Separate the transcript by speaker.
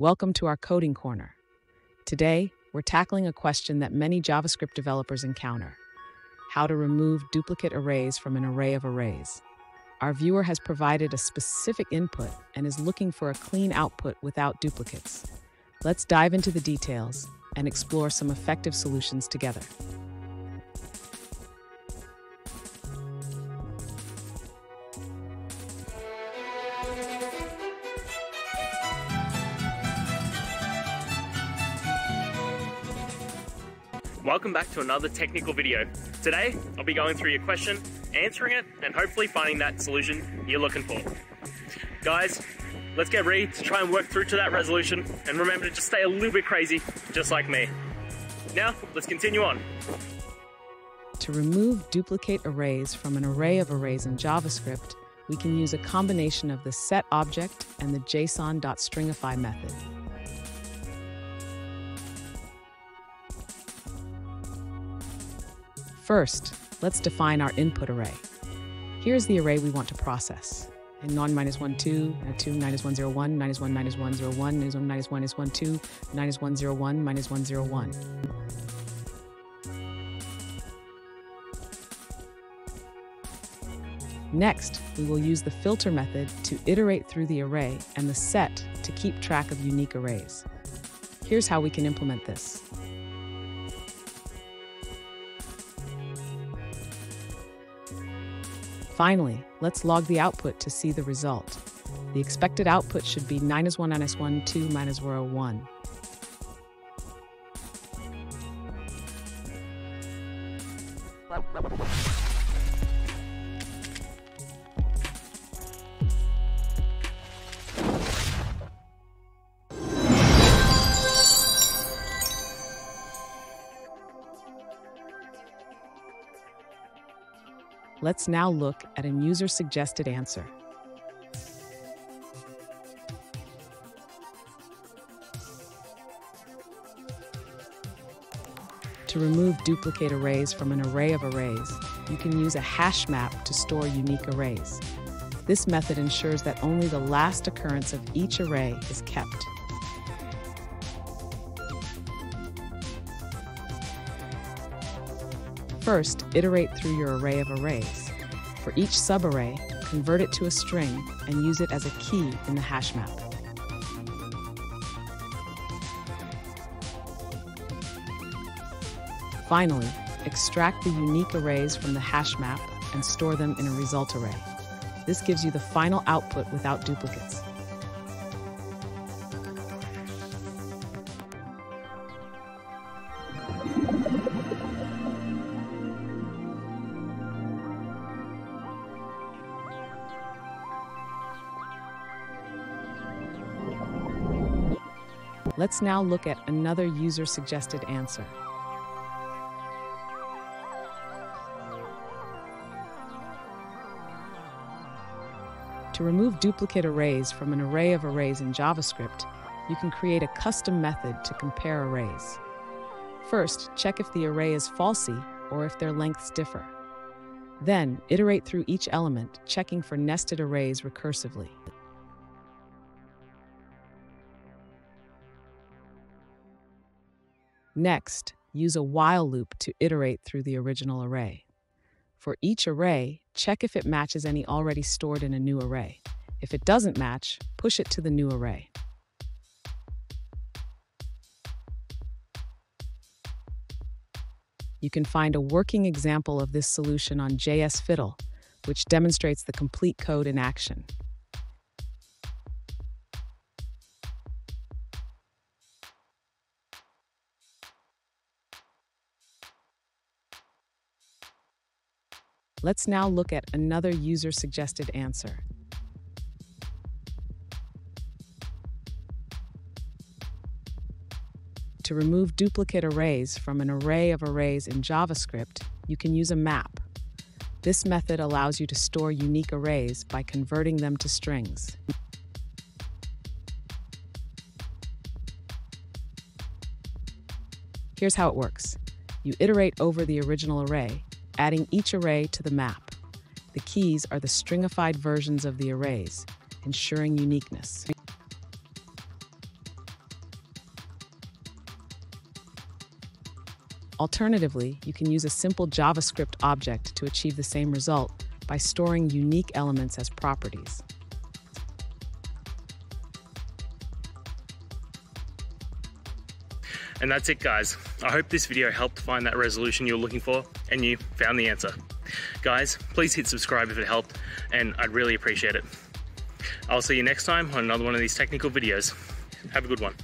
Speaker 1: Welcome to our Coding Corner. Today, we're tackling a question that many JavaScript developers encounter how to remove duplicate arrays from an array of arrays. Our viewer has provided a specific input and is looking for a clean output without duplicates. Let's dive into the details and explore some effective solutions together.
Speaker 2: Welcome back to another technical video. Today, I'll be going through your question, answering it, and hopefully finding that solution you're looking for. Guys, let's get ready to try and work through to that resolution, and remember to just stay a little bit crazy, just like me. Now, let's continue on.
Speaker 1: To remove duplicate arrays from an array of arrays in JavaScript, we can use a combination of the set object and the json.stringify method. First, let's define our input array. Here's the array we want to process. In non minus 1, 2, uh, 2, minus 1, 0, 1, minus 1, minus 1, 0, 1, minus 1, minus 1, minus 1, 2, minus 1, 0, 1, minus 1, 0, 1. Next, we will use the filter method to iterate through the array and the set to keep track of unique arrays. Here's how we can implement this. Finally, let's log the output to see the result. The expected output should be minus 1 minus 1, 2 minus 0, 1. Let's now look at a user-suggested answer. To remove duplicate arrays from an array of arrays, you can use a hash map to store unique arrays. This method ensures that only the last occurrence of each array is kept. First, iterate through your array of arrays. For each subarray, convert it to a string and use it as a key in the hash map. Finally, extract the unique arrays from the hash map and store them in a result array. This gives you the final output without duplicates. Let's now look at another user-suggested answer. To remove duplicate arrays from an array of arrays in JavaScript, you can create a custom method to compare arrays. First, check if the array is falsy or if their lengths differ. Then, iterate through each element, checking for nested arrays recursively. Next, use a while loop to iterate through the original array. For each array, check if it matches any already stored in a new array. If it doesn't match, push it to the new array. You can find a working example of this solution on JS Fiddle, which demonstrates the complete code in action. Let's now look at another user-suggested answer. To remove duplicate arrays from an array of arrays in JavaScript, you can use a map. This method allows you to store unique arrays by converting them to strings. Here's how it works. You iterate over the original array adding each array to the map. The keys are the stringified versions of the arrays, ensuring uniqueness. Alternatively, you can use a simple JavaScript object to achieve the same result by storing unique elements as properties.
Speaker 2: And that's it guys. I hope this video helped find that resolution you're looking for and you found the answer. Guys, please hit subscribe if it helped and I'd really appreciate it. I'll see you next time on another one of these technical videos. Have a good one.